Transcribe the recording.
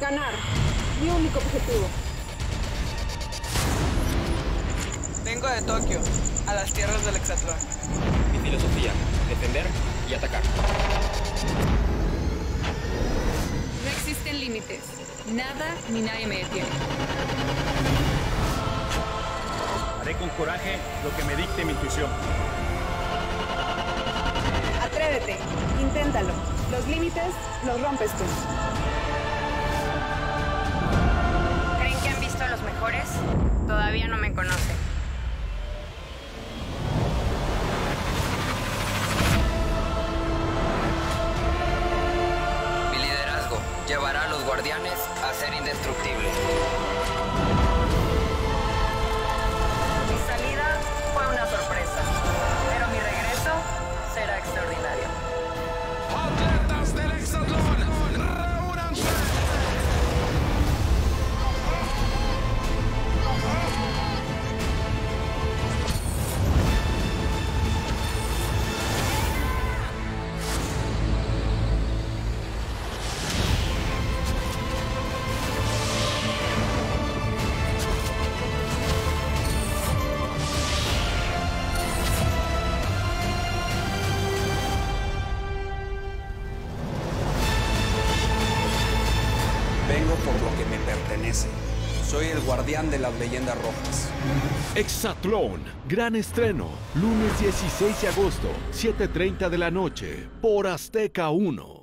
Ganar. Mi único objetivo. Vengo de Tokio, a las tierras del Hexatlón. Mi filosofía, defender y atacar. No existen límites. Nada ni nadie me detiene. Haré con coraje lo que me dicte mi intuición. Atrévete. Inténtalo. Los límites los rompes tú. Llevará a los guardianes a ser indestructibles. Vengo por lo que me pertenece. Soy el guardián de las leyendas rojas. Exatlón, gran estreno, lunes 16 de agosto, 7.30 de la noche, por Azteca 1.